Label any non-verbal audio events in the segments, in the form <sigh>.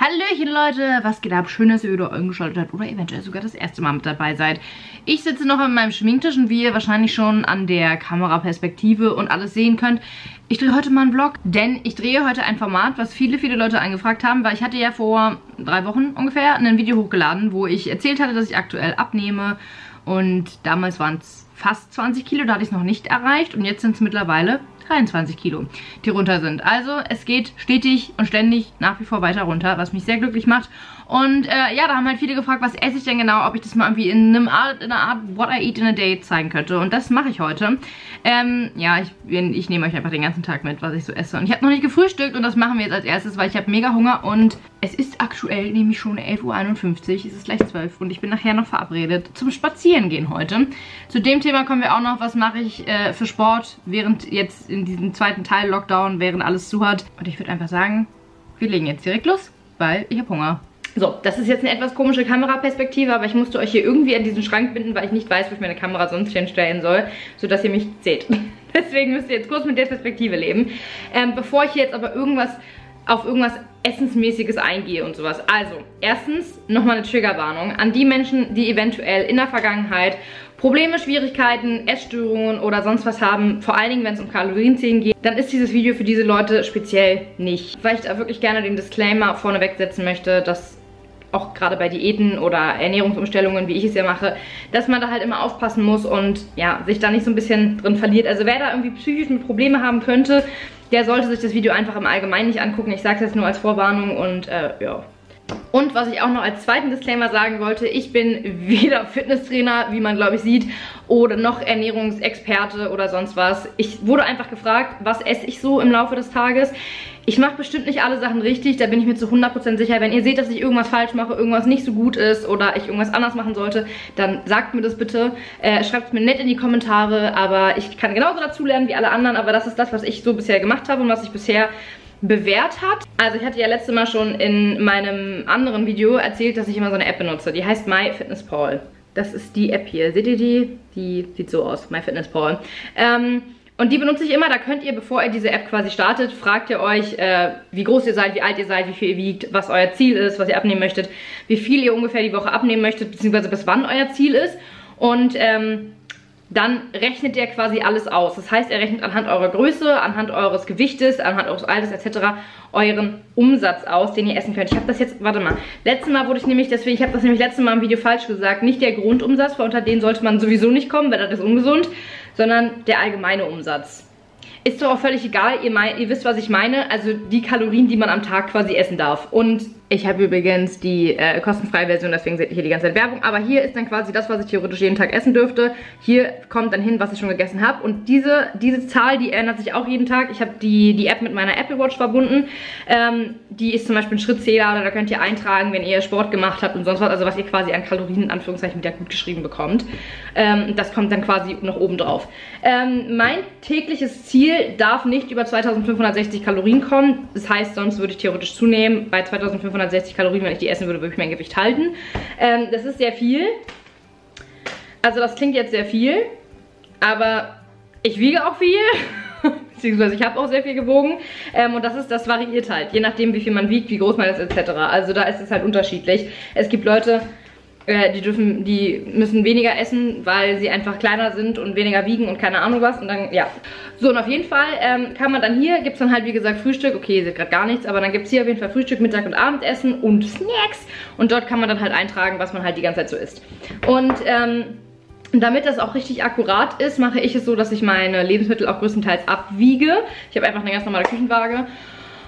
Hallöchen Leute, was geht ab? Schön, dass ihr wieder eingeschaltet habt oder eventuell sogar das erste Mal mit dabei seid. Ich sitze noch an meinem Schminktisch und wie ihr wahrscheinlich schon an der Kameraperspektive und alles sehen könnt, ich drehe heute mal einen Vlog, denn ich drehe heute ein Format, was viele, viele Leute angefragt haben, weil ich hatte ja vor drei Wochen ungefähr ein Video hochgeladen, wo ich erzählt hatte, dass ich aktuell abnehme und damals waren es fast 20 Kilo, da hatte ich es noch nicht erreicht und jetzt sind es mittlerweile 23 Kilo, die runter sind. Also es geht stetig und ständig nach wie vor weiter runter, was mich sehr glücklich macht. Und äh, ja, da haben halt viele gefragt, was esse ich denn genau, ob ich das mal irgendwie in, einem Art, in einer Art What I Eat in a Day zeigen könnte. Und das mache ich heute. Ähm, ja, ich, ich nehme euch einfach den ganzen Tag mit, was ich so esse. Und ich habe noch nicht gefrühstückt und das machen wir jetzt als erstes, weil ich habe mega Hunger und es ist aktuell nämlich schon 11.51 Uhr, es ist gleich 12 und ich bin nachher noch verabredet zum Spazierengehen heute. Zu dem Thema kommen wir auch noch, was mache ich äh, für Sport, während jetzt in diesem zweiten Teil Lockdown, während alles zu hat. Und ich würde einfach sagen, wir legen jetzt direkt los, weil ich habe Hunger. So, das ist jetzt eine etwas komische Kameraperspektive, aber ich musste euch hier irgendwie an diesen Schrank binden, weil ich nicht weiß, wo ich meine Kamera sonst hinstellen soll, sodass ihr mich seht. <laughs> Deswegen müsst ihr jetzt kurz mit der Perspektive leben. Ähm, bevor ich jetzt aber irgendwas auf irgendwas Essensmäßiges eingehe und sowas. Also, erstens nochmal eine Triggerwarnung an die Menschen, die eventuell in der Vergangenheit Probleme, Schwierigkeiten, Essstörungen oder sonst was haben, vor allen Dingen, wenn es um Kalorienzählen geht, dann ist dieses Video für diese Leute speziell nicht. Weil ich da wirklich gerne den Disclaimer vorneweg setzen möchte, dass auch gerade bei Diäten oder Ernährungsumstellungen, wie ich es ja mache, dass man da halt immer aufpassen muss und ja, sich da nicht so ein bisschen drin verliert. Also wer da irgendwie psychisch mit Probleme haben könnte, der sollte sich das Video einfach im Allgemeinen nicht angucken. Ich sage es jetzt nur als Vorwarnung und äh, ja. Und was ich auch noch als zweiten Disclaimer sagen wollte, ich bin weder Fitnesstrainer, wie man glaube ich sieht, oder noch Ernährungsexperte oder sonst was. Ich wurde einfach gefragt, was esse ich so im Laufe des Tages. Ich mache bestimmt nicht alle Sachen richtig, da bin ich mir zu 100% sicher. Wenn ihr seht, dass ich irgendwas falsch mache, irgendwas nicht so gut ist oder ich irgendwas anders machen sollte, dann sagt mir das bitte. Äh, Schreibt es mir nett in die Kommentare, aber ich kann genauso dazu lernen wie alle anderen, aber das ist das, was ich so bisher gemacht habe und was ich bisher bewährt hat. Also ich hatte ja letztes Mal schon in meinem anderen Video erzählt, dass ich immer so eine App benutze. Die heißt MyFitnessPal. Das ist die App hier. Seht ihr die? Die sieht so aus, MyFitnessPal. Ähm, und die benutze ich immer, da könnt ihr, bevor ihr diese App quasi startet, fragt ihr euch, äh, wie groß ihr seid, wie alt ihr seid, wie viel ihr wiegt, was euer Ziel ist, was ihr abnehmen möchtet, wie viel ihr ungefähr die Woche abnehmen möchtet, beziehungsweise bis wann euer Ziel ist. Und ähm, dann rechnet der quasi alles aus. Das heißt, er rechnet anhand eurer Größe, anhand eures Gewichtes, anhand eures Alters etc. euren Umsatz aus, den ihr essen könnt. Ich habe das jetzt, warte mal, letztes Mal wurde ich nämlich, deswegen, ich habe das nämlich letztes Mal im Video falsch gesagt, nicht der Grundumsatz, weil unter den sollte man sowieso nicht kommen, weil das ist ungesund, sondern der allgemeine Umsatz. Ist doch auch völlig egal, ihr, mein, ihr wisst, was ich meine. Also die Kalorien, die man am Tag quasi essen darf. Und ich habe übrigens die äh, kostenfreie Version, deswegen seht ihr hier die ganze Zeit Werbung. Aber hier ist dann quasi das, was ich theoretisch jeden Tag essen dürfte. Hier kommt dann hin, was ich schon gegessen habe. Und diese, diese Zahl, die ändert sich auch jeden Tag. Ich habe die, die App mit meiner Apple Watch verbunden. Ähm, die ist zum Beispiel ein Schrittzähler. Oder da könnt ihr eintragen, wenn ihr Sport gemacht habt und sonst was. Also was ihr quasi an Kalorien in Anführungszeichen wieder gut geschrieben bekommt. Ähm, das kommt dann quasi noch oben drauf. Ähm, mein tägliches Ziel darf nicht über 2560 Kalorien kommen. Das heißt, sonst würde ich theoretisch zunehmen. Bei 2560 560 Kalorien, wenn ich die essen würde, würde ich mein Gewicht halten. Ähm, das ist sehr viel. Also das klingt jetzt sehr viel, aber ich wiege auch viel. <laughs> Beziehungsweise ich habe auch sehr viel gewogen. Ähm, und das ist, das variiert halt, je nachdem wie viel man wiegt, wie groß man ist, etc. Also da ist es halt unterschiedlich. Es gibt Leute, äh, die dürfen, die müssen weniger essen, weil sie einfach kleiner sind und weniger wiegen und keine Ahnung was. Und dann, ja. So, und auf jeden Fall ähm, kann man dann hier, gibt es dann halt wie gesagt Frühstück. Okay, ihr seht gerade gar nichts, aber dann gibt es hier auf jeden Fall Frühstück, Mittag und Abendessen und Snacks. Und dort kann man dann halt eintragen, was man halt die ganze Zeit so isst. Und, ähm, damit das auch richtig akkurat ist, mache ich es so, dass ich meine Lebensmittel auch größtenteils abwiege. Ich habe einfach eine ganz normale Küchenwaage.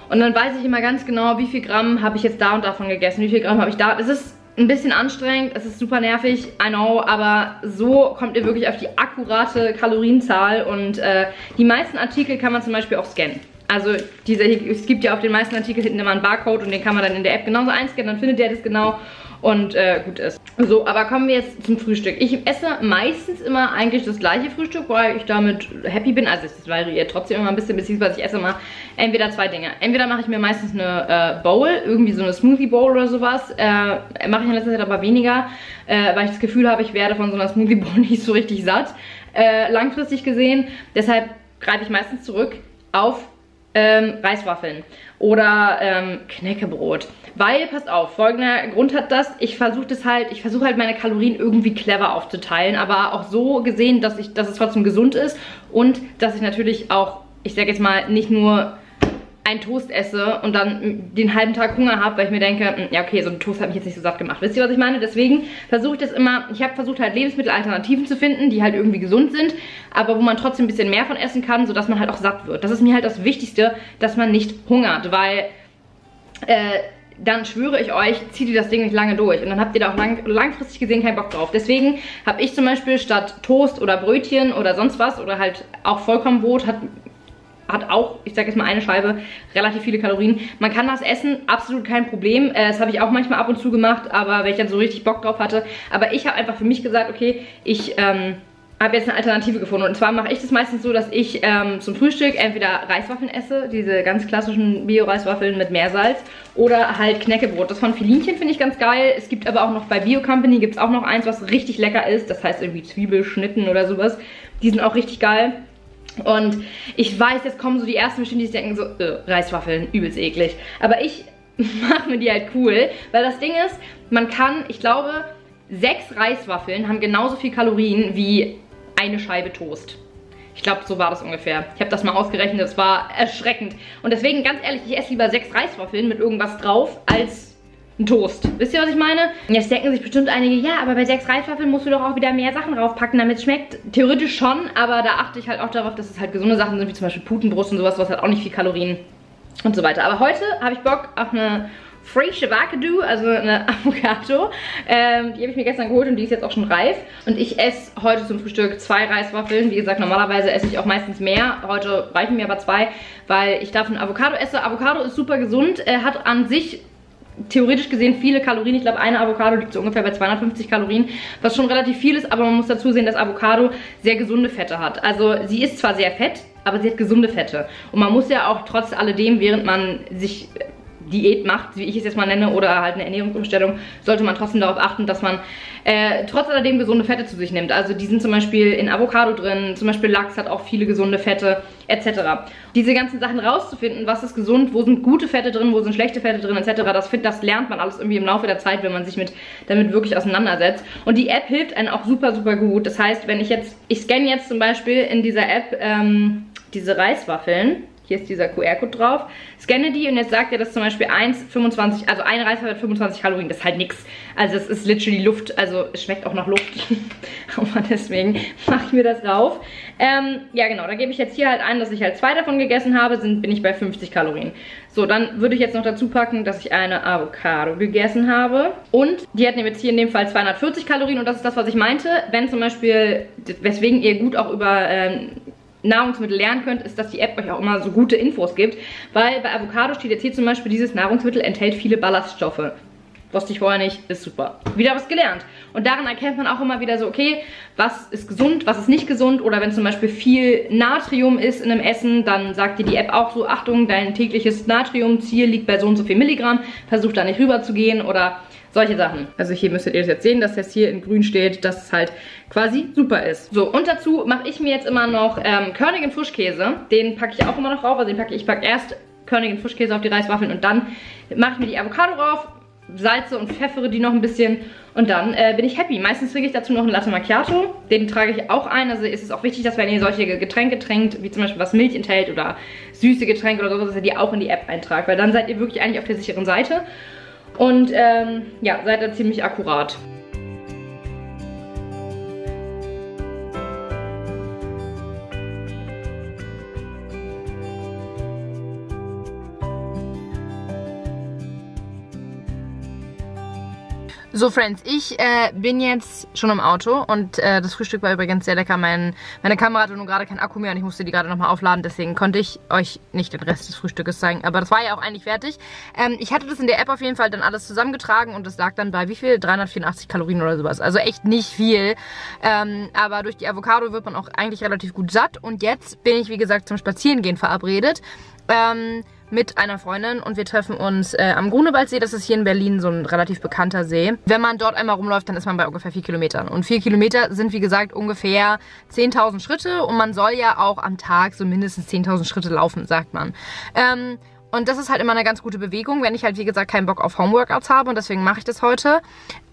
Und dann weiß ich immer ganz genau, wie viel Gramm habe ich jetzt da und davon gegessen, wie viel Gramm habe ich da. Es ist ein bisschen anstrengend, es ist super nervig, I know, aber so kommt ihr wirklich auf die akkurate Kalorienzahl und äh, die meisten Artikel kann man zum Beispiel auch scannen. Also dieser, es gibt ja auf den meisten Artikeln hinten immer einen Barcode und den kann man dann in der App genauso einscannen, dann findet der das genau und äh, gut ist. So, aber kommen wir jetzt zum Frühstück. Ich esse meistens immer eigentlich das gleiche Frühstück, weil ich damit happy bin. Also es variiert trotzdem immer ein bisschen, beziehungsweise ich esse immer entweder zwei Dinge. Entweder mache ich mir meistens eine äh, Bowl, irgendwie so eine Smoothie Bowl oder sowas. Äh, mache ich in letzter Zeit aber weniger, äh, weil ich das Gefühl habe, ich werde von so einer Smoothie Bowl <laughs> nicht so richtig satt. Äh, langfristig gesehen. Deshalb greife ich meistens zurück auf ähm, Reiswaffeln oder ähm, Knäckebrot. Weil, passt auf, folgender Grund hat das, ich versuche das halt, ich versuche halt meine Kalorien irgendwie clever aufzuteilen, aber auch so gesehen, dass, ich, dass es trotzdem gesund ist und dass ich natürlich auch, ich sage jetzt mal, nicht nur ein Toast esse und dann den halben Tag Hunger habe, weil ich mir denke, hm, ja okay, so ein Toast hat mich jetzt nicht so satt gemacht. Wisst ihr, was ich meine? Deswegen versuche ich das immer, ich habe versucht halt Lebensmittelalternativen zu finden, die halt irgendwie gesund sind, aber wo man trotzdem ein bisschen mehr von essen kann, sodass man halt auch satt wird. Das ist mir halt das Wichtigste, dass man nicht hungert, weil äh, dann schwöre ich euch, zieht ihr das Ding nicht lange durch. Und dann habt ihr da auch lang, langfristig gesehen keinen Bock drauf. Deswegen habe ich zum Beispiel statt Toast oder Brötchen oder sonst was oder halt auch Vollkornbrot, hat hat auch, ich sage jetzt mal eine Scheibe, relativ viele Kalorien. Man kann das essen, absolut kein Problem. Äh, das habe ich auch manchmal ab und zu gemacht, aber wenn ich dann so richtig Bock drauf hatte. Aber ich habe einfach für mich gesagt, okay, ich ähm, habe jetzt eine Alternative gefunden. Und zwar mache ich das meistens so, dass ich ähm, zum Frühstück entweder Reiswaffeln esse, diese ganz klassischen Bio-Reiswaffeln mit Meersalz, oder halt Knäckebrot. Das von Filinchen finde ich ganz geil. Es gibt aber auch noch bei Bio Company gibt es auch noch eins, was richtig lecker ist. Das heißt irgendwie Zwiebelschnitten oder sowas. Die sind auch richtig geil. Und ich weiß, jetzt kommen so die ersten bestimmt, die denken so, äh, Reiswaffeln, übelst eklig. Aber ich <laughs> mache mir die halt cool, weil das Ding ist, man kann, ich glaube, sechs Reiswaffeln haben genauso viel Kalorien wie eine Scheibe Toast. Ich glaube, so war das ungefähr. Ich habe das mal ausgerechnet, das war erschreckend. Und deswegen, ganz ehrlich, ich esse lieber sechs Reiswaffeln mit irgendwas drauf, als ein Toast. Wisst ihr, was ich meine? Jetzt denken sich bestimmt einige, ja, aber bei sechs Reiswaffeln musst du doch auch wieder mehr Sachen draufpacken, damit es schmeckt. Theoretisch schon, aber da achte ich halt auch darauf, dass es halt gesunde Sachen sind, wie zum Beispiel Putenbrust und sowas, was halt auch nicht viel Kalorien und so weiter. Aber heute habe ich Bock auf eine frische Wakadu, also eine <laughs> Avocado. Ähm, die habe ich mir gestern geholt und die ist jetzt auch schon reif. Und ich esse heute zum Frühstück zwei Reiswaffeln. Wie gesagt, normalerweise esse ich auch meistens mehr. Heute reichen mir aber zwei, weil ich davon Avocado esse. Avocado ist super gesund, Er hat an sich theoretisch gesehen viele Kalorien. Ich glaube, eine Avocado liegt so ungefähr bei 250 Kalorien, was schon relativ viel ist, aber man muss dazu sehen, dass Avocado sehr gesunde Fette hat. Also sie ist zwar sehr fett, aber sie hat gesunde Fette. Und man muss ja auch trotz alledem, während man sich Diät macht, wie ich es jetzt mal nenne, oder halt eine Ernährungsumstellung, sollte man trotzdem darauf achten, dass man äh, trotz alledem gesunde Fette zu sich nimmt. Also die sind zum Beispiel in Avocado drin, zum Beispiel Lachs hat auch viele gesunde Fette, etc. Diese ganzen Sachen rauszufinden, was ist gesund, wo sind gute Fette drin, wo sind schlechte Fette drin, etc., das, das lernt man alles irgendwie im Laufe der Zeit, wenn man sich mit, damit wirklich auseinandersetzt. Und die App hilft einem auch super, super gut. Das heißt, wenn ich jetzt, ich scanne jetzt zum Beispiel in dieser App ähm, diese Reiswaffeln, hier ist dieser QR-Code drauf. Scanne die und jetzt sagt er, dass zum Beispiel 1,25, also eine Reiswaffe hat 25 Kalorien. Das ist halt nichts. Also es ist literally Luft, also es schmeckt auch nach Luft. <laughs> Aber deswegen mache ich mir das drauf. Ähm, ja genau, da gebe ich jetzt hier halt ein, dass ich halt zwei davon gegessen habe, sind, bin ich bei 50 Kalorien. So, dann würde ich jetzt noch dazu packen, dass ich eine Avocado gegessen habe. Und die hat jetzt hier in dem Fall 240 Kalorien und das ist das, was ich meinte. Wenn zum Beispiel, weswegen ihr gut auch über ähm, Nahrungsmittel lernen könnt, ist, dass die App euch auch immer so gute Infos gibt. Weil bei Avocado steht jetzt hier zum Beispiel, dieses Nahrungsmittel enthält viele Ballaststoffe. Wusste ich vorher nicht, ist super. Wieder was gelernt. Und daran erkennt man auch immer wieder so, okay, was ist gesund, was ist nicht gesund. Oder wenn zum Beispiel viel Natrium ist in einem Essen, dann sagt dir die App auch so, Achtung, dein tägliches Natriumziel liegt bei so und so viel Milligramm. Versuch da nicht rüber zu gehen oder solche Sachen. Also hier müsstet ihr das jetzt sehen, dass das hier in grün steht, dass es halt quasi super ist. So, und dazu mache ich mir jetzt immer noch ähm, Körnigen Frischkäse. Den packe ich auch immer noch drauf. Also den packe ich, ich packe erst Körnigen Frischkäse auf die Reiswaffeln und dann mache ich mir die Avocado drauf, salze und pfeffere die noch ein bisschen und dann äh, bin ich happy. Meistens trinke ich dazu noch einen Latte Macchiato. Den trage ich auch ein. Also ist es auch wichtig, dass wenn ihr solche Getränke trinkt, wie zum Beispiel was Milch enthält oder süße Getränke oder so, dass ihr die auch in die App eintragt. Weil dann seid ihr wirklich eigentlich auf der sicheren Seite. Und ähm, ja, seid ihr ziemlich akkurat. So, Friends, ich äh, bin jetzt schon im Auto und äh, das Frühstück war übrigens sehr lecker. Mein, meine Kamera hatte nur gerade keinen Akku mehr und ich musste die gerade nochmal aufladen, deswegen konnte ich euch nicht den Rest des Frühstückes zeigen. Aber das war ja auch eigentlich fertig. Ähm, ich hatte das in der App auf jeden Fall dann alles zusammengetragen und das lag dann bei wie viel? 384 Kalorien oder sowas. Also echt nicht viel. Ähm, aber durch die Avocado wird man auch eigentlich relativ gut satt. Und jetzt bin ich, wie gesagt, zum Spazierengehen verabredet. Ähm, mit einer Freundin und wir treffen uns äh, am Grunewaldsee. Das ist hier in Berlin so ein relativ bekannter See. Wenn man dort einmal rumläuft, dann ist man bei ungefähr 4 Kilometern. Und 4 Kilometer sind, wie gesagt, ungefähr 10.000 Schritte und man soll ja auch am Tag so mindestens 10.000 Schritte laufen, sagt man. Ähm, und das ist halt immer eine ganz gute Bewegung, wenn ich halt, wie gesagt, keinen Bock auf Homeworkouts habe. Und deswegen mache ich das heute.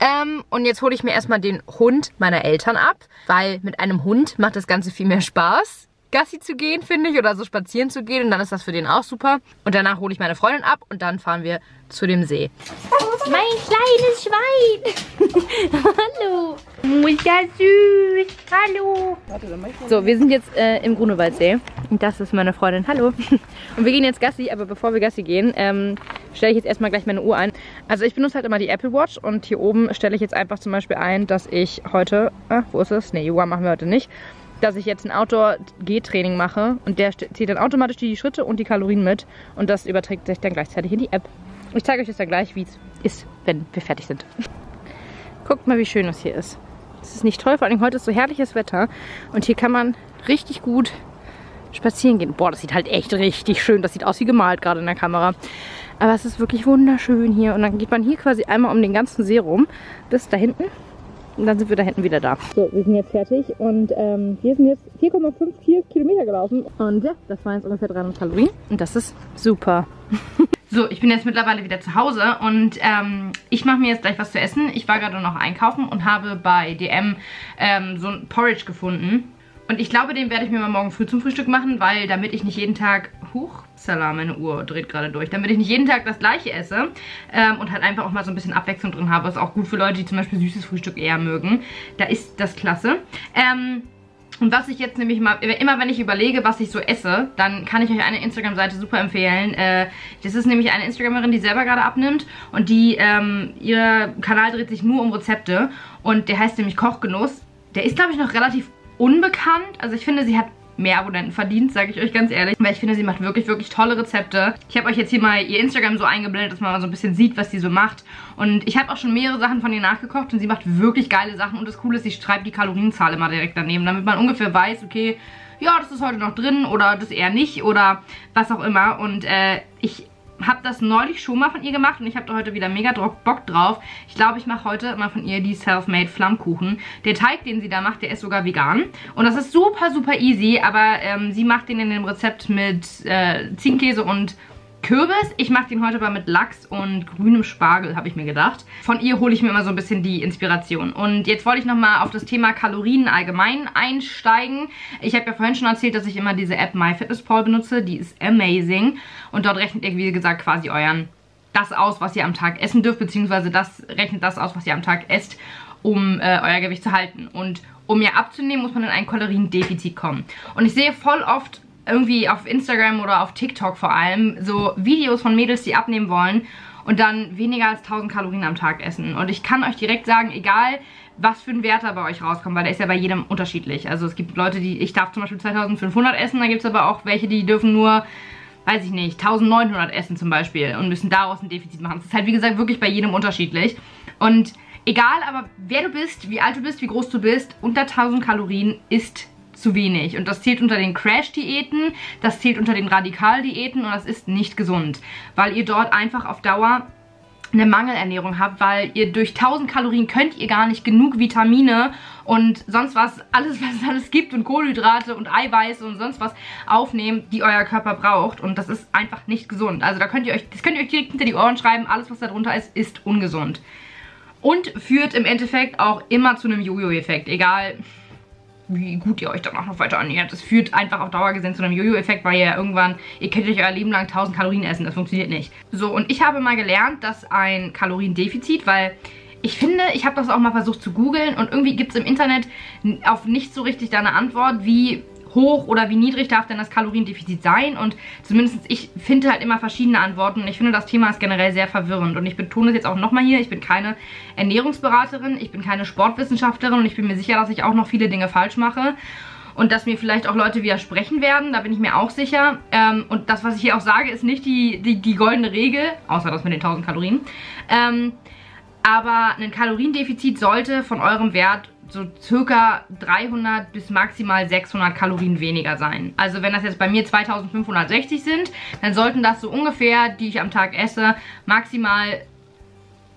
Ähm, und jetzt hole ich mir erstmal den Hund meiner Eltern ab. Weil mit einem Hund macht das Ganze viel mehr Spaß. Gassi zu gehen, finde ich, oder so spazieren zu gehen. Und dann ist das für den auch super. Und danach hole ich meine Freundin ab und dann fahren wir zu dem See. Mein kleines Schwein. <laughs> Hallo. Mutter süß. Hallo. So, wir sind jetzt äh, im Grunewaldsee. Und das ist meine Freundin. Hallo. <laughs> Und wir gehen jetzt Gassi, aber bevor wir Gassi gehen, ähm, stelle ich jetzt erstmal gleich meine Uhr ein. Also ich benutze halt immer die Apple Watch und hier oben stelle ich jetzt einfach zum Beispiel ein, dass ich heute, ah, wo ist es? Ne, Yoga machen wir heute nicht dass ich jetzt ein Outdoor-G-Training mache und der zählt dann automatisch die Schritte und die Kalorien mit und das überträgt sich dann gleichzeitig in die App. Ich zeige euch das dann gleich, wie es ist, wenn wir fertig sind. Guckt mal, wie schön das hier ist. Das ist nicht toll, vor allem heute ist so herrliches Wetter und hier kann man richtig gut spazieren gehen. Boah, das sieht halt echt richtig schön. Das sieht aus wie gemalt gerade in der Kamera. Aber es ist wirklich wunderschön hier. Und dann geht man hier quasi einmal um den ganzen See rum. Bis da hinten. Und dann sind wir da hinten wieder da. So, wir sind jetzt fertig und ähm, wir sind jetzt 4,54 Kilometer gelaufen. Und ja, das waren jetzt ungefähr 300 Kalorien. Und das ist super. <laughs> So, ich bin jetzt mittlerweile wieder zu Hause und ähm, ich mache mir jetzt gleich was zu essen. Ich war gerade noch einkaufen und habe bei DM ähm, so ein Porridge gefunden. Und ich glaube, den werde ich mir mal morgen früh zum Frühstück machen, weil damit ich nicht jeden Tag... Huch, Salam, meine Uhr dreht gerade durch. Damit ich nicht jeden Tag das gleiche esse ähm, und halt einfach auch mal so ein bisschen Abwechslung drin habe. Ist auch gut für Leute, die zum Beispiel süßes Frühstück eher mögen. Da ist das klasse. Ähm... Und was ich jetzt nämlich mal, immer wenn ich überlege, was ich so esse, dann kann ich euch eine Instagram-Seite super empfehlen. Äh, das ist nämlich eine Instagramerin, die selber gerade abnimmt und die, ähm, ihr Kanal dreht sich nur um Rezepte und der heißt nämlich Kochgenuss. Der ist, glaube ich, noch relativ unbekannt. Also ich finde, sie hat mehr Abonnenten verdient, sage ich euch ganz ehrlich. Weil ich finde, sie macht wirklich, wirklich tolle Rezepte. Ich habe euch jetzt hier mal ihr Instagram so eingeblendet, dass man mal so ein bisschen sieht, was sie so macht. Und ich habe auch schon mehrere Sachen von ihr nachgekocht und sie macht wirklich geile Sachen. Und das Coole ist, sie schreibt die Kalorienzahl immer direkt daneben, damit man ungefähr weiß, okay, ja, das ist heute noch drin oder das eher nicht oder was auch immer. Und äh, ich habe das neulich schon mal von ihr gemacht und ich habe da heute wieder mega Bock drauf. Ich glaube, ich mache heute mal von ihr die Self-Made Flammkuchen. Der Teig, den sie da macht, der ist sogar vegan. Und das ist super, super easy, aber ähm, sie macht den in dem Rezept mit äh, Ziegenkäse und Kürbis. Ich mache den heute aber mit Lachs und grünem Spargel, habe ich mir gedacht. Von ihr hole ich mir immer so ein bisschen die Inspiration. Und jetzt wollte ich nochmal auf das Thema Kalorien allgemein einsteigen. Ich habe ja vorhin schon erzählt, dass ich immer diese App MyFitnessPal benutze. Die ist amazing. Und dort rechnet ihr, wie gesagt, quasi euren das aus, was ihr am Tag essen dürft, beziehungsweise das rechnet das aus, was ihr am Tag esst, um äh, euer Gewicht zu halten. Und um mir abzunehmen, muss man in ein Kaloriendefizit kommen. Und ich sehe voll oft irgendwie auf Instagram oder auf TikTok vor allem so Videos von Mädels, die abnehmen wollen und dann weniger als 1000 Kalorien am Tag essen. Und ich kann euch direkt sagen, egal was für ein Wert da bei euch rauskommt, weil der ist ja bei jedem unterschiedlich. Also es gibt Leute, die, ich darf zum Beispiel 2500 essen, dann gibt es aber auch welche, die dürfen nur, weiß ich nicht, 1900 essen zum Beispiel und müssen daraus ein Defizit machen. Das ist halt wie gesagt wirklich bei jedem unterschiedlich. Und egal aber wer du bist, wie alt du bist, wie groß du bist, unter 1000 Kalorien ist zu wenig. Und das zählt unter den Crash-Diäten, das zählt unter den Radikal-Diäten und das ist nicht gesund, weil ihr dort einfach auf Dauer eine Mangelernährung habt, weil ihr durch 1000 Kalorien könnt ihr gar nicht genug Vitamine und sonst was, alles was es alles gibt und Kohlenhydrate und Eiweiße und sonst was aufnehmen, die euer Körper braucht und das ist einfach nicht gesund. Also da könnt ihr euch, das könnt ihr euch direkt hinter die Ohren schreiben, alles was da drunter ist, ist ungesund. Und führt im Endeffekt auch immer zu einem Jojo-Effekt, egal wie gut ihr euch danach noch weiter ernährt. Das führt einfach auf Dauer gesehen zu einem Jojo-Effekt, weil ihr irgendwann, ihr könnt euch euer Leben lang 1000 Kalorien essen. Das funktioniert nicht. So, und ich habe mal gelernt, dass ein Kaloriendefizit, weil ich finde, ich habe das auch mal versucht zu googeln und irgendwie gibt es im Internet auf nicht so richtig da eine Antwort, wie hoch oder wie niedrig darf denn das Kaloriendefizit sein und zumindest ich finde halt immer verschiedene Antworten und ich finde das Thema ist generell sehr verwirrend und ich betone es jetzt auch nochmal hier, ich bin keine Ernährungsberaterin, ich bin keine Sportwissenschaftlerin und ich bin mir sicher, dass ich auch noch viele Dinge falsch mache und dass mir vielleicht auch Leute widersprechen werden, da bin ich mir auch sicher. Ähm, und das, was ich hier auch sage, ist nicht die, die, die goldene Regel, außer das mit den 1000 Kalorien. Ähm, aber ein Kaloriendefizit sollte von eurem Wert so circa 300 bis maximal 600 Kalorien weniger sein. Also wenn das jetzt bei mir 2560 sind, dann sollten das so ungefähr, die ich am Tag esse, maximal,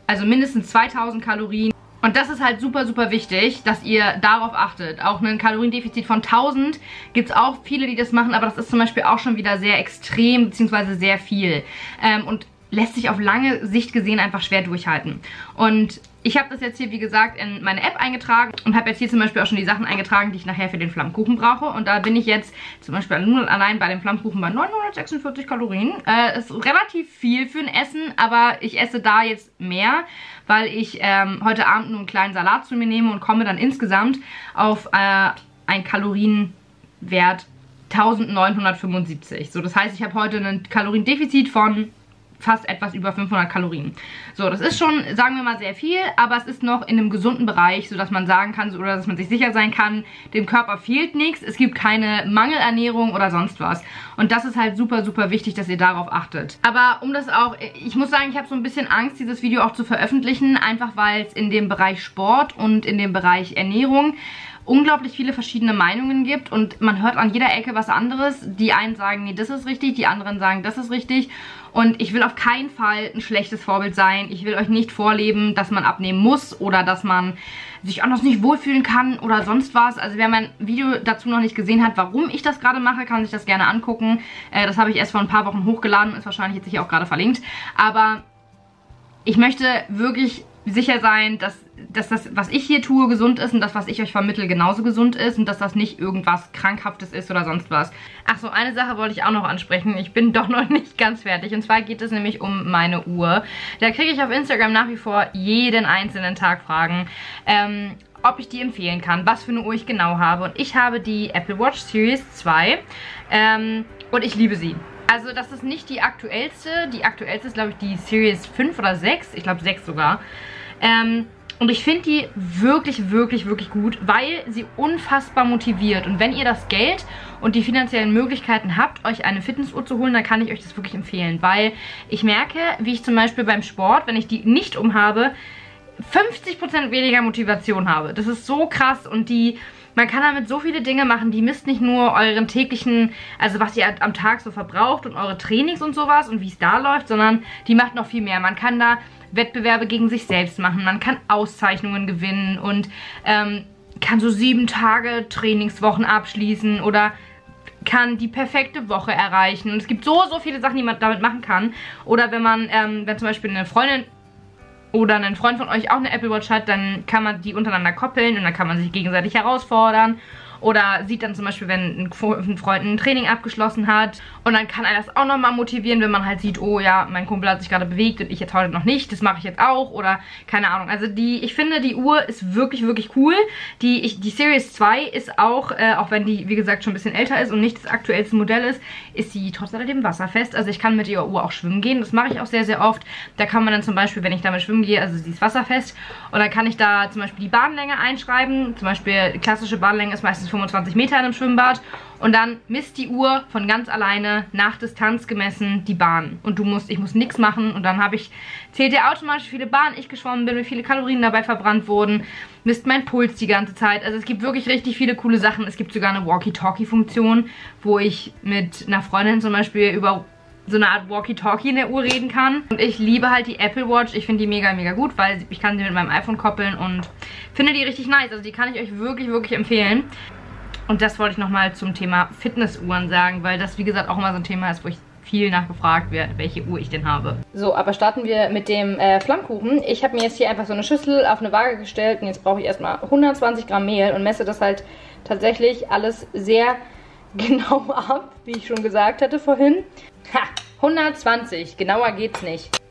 also mindestens 2000 Kalorien. Und das ist halt super, super wichtig, dass ihr darauf achtet. Auch ein Kaloriendefizit von 1000 gibt es auch viele, die das machen, aber das ist zum Beispiel auch schon wieder sehr extrem, beziehungsweise sehr viel. Ähm, und lässt sich auf lange Sicht gesehen einfach schwer durchhalten. Und ich habe das jetzt hier, wie gesagt, in meine App eingetragen und habe jetzt hier zum Beispiel auch schon die Sachen eingetragen, die ich nachher für den Flammkuchen brauche. Und da bin ich jetzt zum Beispiel allein bei dem Flammkuchen bei 946 Kalorien. Äh, ist relativ viel für ein Essen, aber ich esse da jetzt mehr, weil ich ähm, heute Abend nur einen kleinen Salat zu mir nehme und komme dann insgesamt auf äh, ein Kalorienwert 1975. So, das heißt, ich habe heute ein Kaloriendefizit von fast etwas über 500 Kalorien. So, das ist schon, sagen wir mal, sehr viel, aber es ist noch in einem gesunden Bereich, sodass man sagen kann, oder dass man sich sicher sein kann, dem Körper fehlt nichts, es gibt keine Mangelernährung oder sonst was. Und das ist halt super, super wichtig, dass ihr darauf achtet. Aber um das auch, ich muss sagen, ich habe so ein bisschen Angst, dieses Video auch zu veröffentlichen, einfach weil es in dem Bereich Sport und in dem Bereich Ernährung unglaublich viele verschiedene Meinungen gibt und man hört an jeder Ecke was anderes. Die einen sagen, nee, das ist richtig, die anderen sagen, das ist richtig. Und ich will auf keinen Fall ein schlechtes Vorbild sein. Ich will euch nicht vorleben, dass man abnehmen muss oder dass man sich anders nicht wohlfühlen kann oder sonst was. Also wer mein Video dazu noch nicht gesehen hat, warum ich das gerade mache, kann sich das gerne angucken. Äh, das habe ich erst vor ein paar Wochen hochgeladen, ist wahrscheinlich jetzt hier auch gerade verlinkt. Aber ich möchte wirklich sicher sein, dass, dass das, was ich hier tue, gesund ist und das, was ich euch vermittle, genauso gesund ist und dass das nicht irgendwas Krankhaftes ist oder sonst was. Achso, eine Sache wollte ich auch noch ansprechen. Ich bin <laughs> doch noch nicht ganz fertig und zwar geht es nämlich um meine Uhr. Da kriege ich auf Instagram nach wie vor jeden einzelnen Tag Fragen, ähm, ob ich die empfehlen kann, was für eine Uhr ich genau habe. Und ich habe die Apple Watch Series 2 ähm, und ich liebe sie. Also das ist nicht die aktuellste. Die aktuellste ist, glaube ich, die Series 5 oder 6. Ich glaube 6 sogar. Ähm, und ich finde die wirklich, wirklich, wirklich gut, weil sie unfassbar motiviert. Und wenn ihr das Geld und die finanziellen Möglichkeiten habt, euch eine Fitnessuhr zu holen, dann kann ich euch das wirklich empfehlen. Weil ich merke, wie ich zum Beispiel beim Sport, wenn ich die nicht umhabe, 50% weniger Motivation habe. Das ist so krass und die man kann damit so viele Dinge machen, die misst nicht nur euren täglichen, also was ihr am Tag so verbraucht und eure Trainings und sowas und wie es da läuft, sondern die macht noch viel mehr. Man kann da Wettbewerbe gegen sich selbst machen, man kann Auszeichnungen gewinnen und ähm, kann so sieben Tage Trainingswochen abschließen oder kann die perfekte Woche erreichen. Und es gibt so, so viele Sachen, die man damit machen kann. Oder wenn man, ähm, wenn zum Beispiel eine Freundin oder ein Freund von euch auch eine Apple Watch hat, dann kann man die untereinander koppeln und dann kann man sich gegenseitig herausfordern. Oder sieht dann zum Beispiel, wenn ein Freund ein Training abgeschlossen hat. Und dann kann er das auch nochmal motivieren, wenn man halt sieht, oh ja, mein Kumpel hat sich gerade bewegt und ich jetzt heute noch nicht. Das mache ich jetzt auch. Oder keine Ahnung. Also die, ich finde, die Uhr ist wirklich, wirklich cool. Die, ich, die Series 2 ist auch, äh, auch wenn die, wie gesagt, schon ein bisschen älter ist und nicht das aktuellste Modell ist, ist sie trotz alledem wasserfest. Also ich kann mit ihrer Uhr auch schwimmen gehen. Das mache ich auch sehr, sehr oft. Da kann man dann zum Beispiel, wenn ich damit schwimmen gehe, also sie ist wasserfest. Und dann kann ich da zum Beispiel die Bahnlänge einschreiben. Zum Beispiel klassische Bahnlänge ist meistens 25 Meter in einem Schwimmbad und dann misst die Uhr von ganz alleine nach Distanz gemessen die Bahn. Und du musst, ich muss nichts machen und dann habe ich, zählt dir automatisch, wie viele Bahnen ich geschwommen bin, wie viele Kalorien dabei verbrannt wurden, misst mein Puls die ganze Zeit. Also es gibt wirklich richtig viele coole Sachen. Es gibt sogar eine Walkie-Talkie-Funktion, wo ich mit einer Freundin zum Beispiel über so eine Art Walkie-Talkie in der Uhr reden kann. Und ich liebe halt die Apple Watch. Ich finde die mega, mega gut, weil ich kann sie mit meinem iPhone koppeln und finde die richtig nice. Also die kann ich euch wirklich, wirklich empfehlen. Und das wollte ich nochmal zum Thema Fitnessuhren sagen, weil das, wie gesagt, auch immer so ein Thema ist, wo ich viel nachgefragt werde, welche Uhr ich denn habe. So, aber starten wir mit dem äh, Flammkuchen. Ich habe mir jetzt hier einfach so eine Schüssel auf eine Waage gestellt und jetzt brauche ich erstmal 120 Gramm Mehl und messe das halt tatsächlich alles sehr <laughs> genau ab, wie ich schon gesagt hatte vorhin. Ha, 120, genauer geht's nicht.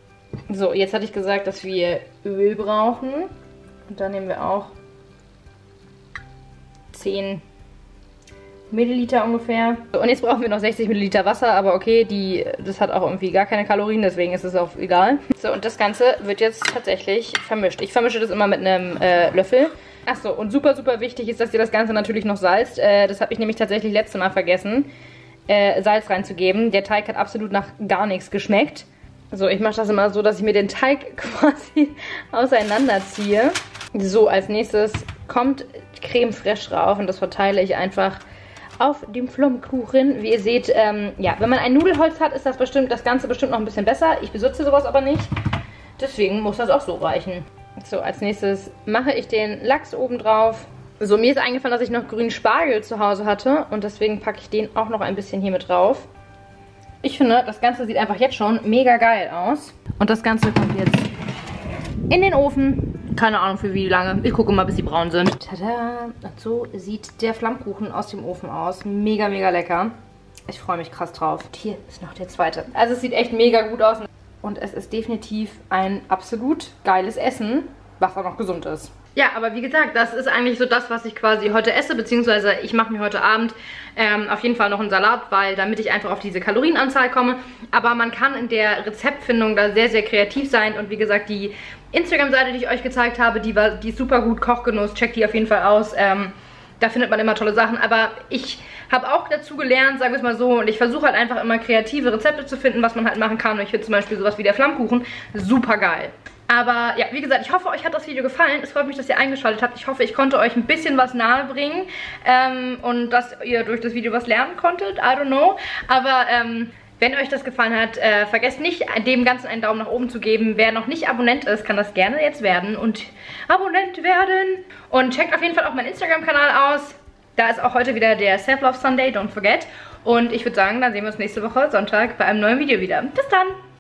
So, jetzt hatte ich gesagt, dass wir Öl brauchen. Und dann nehmen wir auch 10 Milliliter ungefähr. Und jetzt brauchen wir noch 60 Milliliter Wasser, aber okay, die, das hat auch irgendwie gar keine Kalorien, deswegen ist es auch egal. So, und das Ganze wird jetzt tatsächlich vermischt. Ich vermische das immer mit einem äh, Löffel. Achso, und super, super wichtig ist, dass ihr das Ganze natürlich noch salzt. Äh, das habe ich nämlich tatsächlich letztes Mal vergessen, äh, Salz reinzugeben. Der Teig hat absolut nach gar nichts geschmeckt. So, ich mache das immer so, dass ich mir den Teig <laughs> quasi auseinanderziehe. So, als nächstes kommt Creme fraiche drauf und das verteile ich einfach auf dem Flammkuchen. Wie ihr seht, ähm, ja, wenn man ein Nudelholz hat, ist das bestimmt das Ganze bestimmt noch ein bisschen besser. Ich besitze sowas aber nicht. Deswegen muss das auch so reichen. So, als nächstes mache ich den Lachs oben drauf. So, mir ist eingefallen, dass ich noch grünen Spargel zu Hause hatte und deswegen packe ich den auch noch ein bisschen hier mit drauf. Ich finde, das Ganze sieht einfach jetzt schon mega geil aus. Und das Ganze kommt jetzt in den Ofen. Keine Ahnung für wie lange. Ich gucke mal, bis sie braun sind. Tada! Und so sieht der Flammkuchen aus dem Ofen aus. Mega, mega lecker. Ich freue mich krass drauf. Und hier ist noch der zweite. Also es sieht echt mega gut aus. Und es ist definitiv ein absolut geiles Essen, was auch noch gesund ist. Ja, aber wie gesagt, das ist eigentlich so das, was ich quasi heute esse, beziehungsweise ich mache mir heute Abend ähm, auf jeden Fall noch einen Salat, weil damit ich einfach auf diese Kalorienanzahl komme. Aber man kann in der Rezeptfindung da sehr, sehr kreativ sein und wie gesagt, die Instagram-Seite, die ich euch gezeigt habe, die war die ist super gut, Kochgenuss, checkt die auf jeden Fall aus. Ähm, da findet man immer tolle Sachen, aber ich habe auch dazu gelernt, sagen wir es mal so, und ich versuche halt einfach immer kreative Rezepte zu finden, was man halt machen kann. Und ich finde zum Beispiel sowas wie der Flammkuchen super geil. Aber ja, wie gesagt, ich hoffe, euch hat das Video gefallen. Es freut mich, dass ihr eingeschaltet habt. Ich hoffe, ich konnte euch ein bisschen was nahebringen ähm, und dass ihr durch das Video was lernen konntet. I don't know. Aber ähm, wenn euch das gefallen hat, äh, vergesst nicht, dem Ganzen einen Daumen nach oben zu geben. Wer noch nicht Abonnent ist, kann das gerne jetzt werden und Abonnent werden. Und checkt auf jeden Fall auch meinen Instagram-Kanal aus. Da ist auch heute wieder der Self-Love Sunday, don't forget. Und ich würde sagen, dann sehen wir uns nächste Woche Sonntag bei einem neuen Video wieder. Bis dann!